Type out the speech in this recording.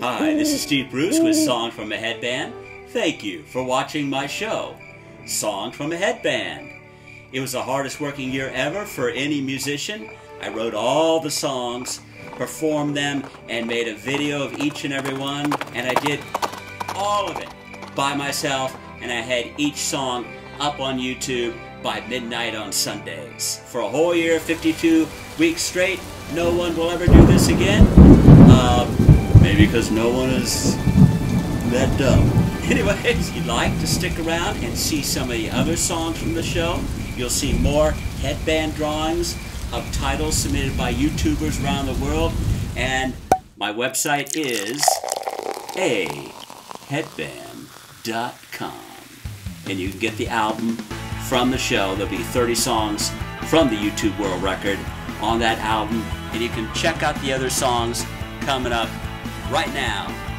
Hi, this is Steve Bruce with Songs from a Headband. Thank you for watching my show, Songs from a Headband. It was the hardest working year ever for any musician. I wrote all the songs, performed them, and made a video of each and every one, and I did all of it by myself, and I had each song up on YouTube by midnight on Sundays. For a whole year, 52 weeks straight, no one will ever do this again. Because no one is that dumb. Anyway, if you'd like to stick around and see some of the other songs from the show, you'll see more headband drawings of titles submitted by YouTubers around the world. And my website is aheadband.com. And you can get the album from the show. There'll be 30 songs from the YouTube World Record on that album. And you can check out the other songs coming up right now